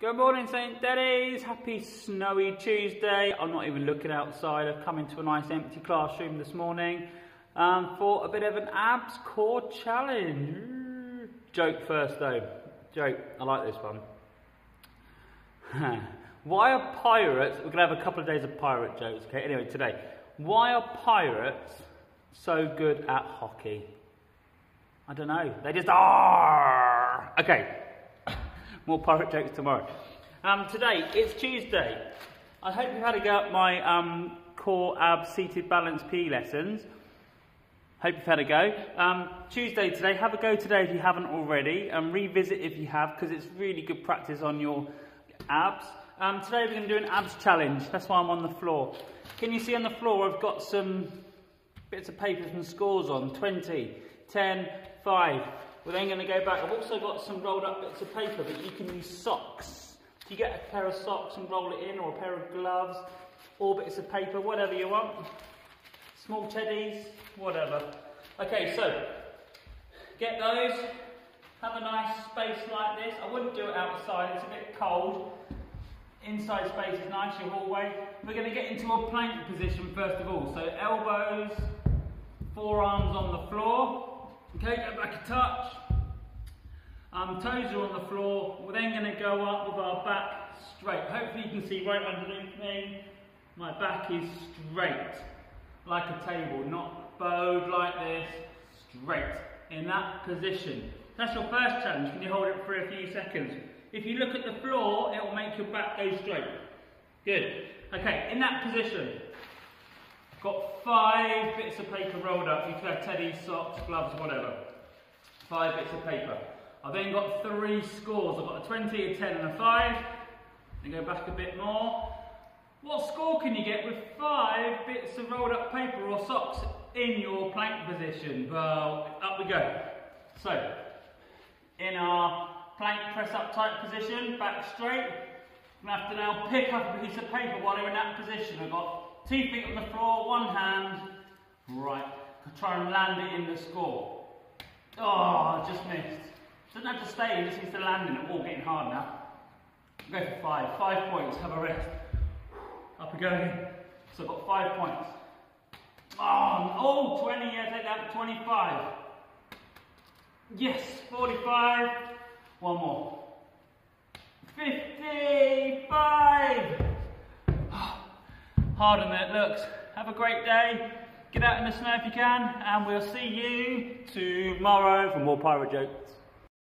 Good morning, St. Denys. Happy snowy Tuesday. I'm not even looking outside. I've come into a nice empty classroom this morning um, for a bit of an abs core challenge. Joke first, though. Joke. I like this one. Why are pirates? We're going to have a couple of days of pirate jokes, okay? Anyway, today. Why are pirates so good at hockey? I don't know. They just are. Okay. More pirate jokes tomorrow. Um, today, it's Tuesday. I hope you've had a go at my um, core ab seated balance P lessons. Hope you've had a go. Um, Tuesday today, have a go today if you haven't already, and revisit if you have, because it's really good practice on your abs. Um, today we're going to do an abs challenge. That's why I'm on the floor. Can you see on the floor I've got some bits of papers and scores on 20, 10, 5. We're then going to go back. I've also got some rolled up bits of paper, but you can use socks. If you get a pair of socks and roll it in, or a pair of gloves, or bits of paper, whatever you want. Small teddies, whatever. Okay, so get those. Have a nice space like this. I wouldn't do it outside, it's a bit cold. Inside space is nice, your hallway. We're going to get into a plank position first of all. So elbows, forearms on the floor. Okay, go back a touch. Um, toes are on the floor. We're then going to go up with our back straight. Hopefully you can see right underneath me. My back is straight, like a table, not bowed like this, straight, in that position. That's your first challenge. Can you hold it for a few seconds? If you look at the floor, it will make your back go straight. Good. Okay, in that position, Got five bits of paper rolled up. You could have teddy, socks, gloves, whatever. Five bits of paper. I've then got three scores. I've got a 20, a 10 and a 5. And go back a bit more. What score can you get with five bits of rolled up paper or socks in your plank position? Well, up we go. So, in our plank press up tight position, back straight, I'm going to have to now pick up a piece of paper while you're in that position. I've got Two feet on the floor, one hand. Right. Try and land it in the score. Oh, just missed. Doesn't have to stay, just needs to land in it. All getting hard now. Go for five. Five points. Have a rest. Up we go again. So I've got five points. Oh, oh 20, yeah, take that. 25. Yes, 45. One more. 55 harder than it looks. Have a great day. Get out in the snow if you can, and we'll see you tomorrow for more pirate jokes.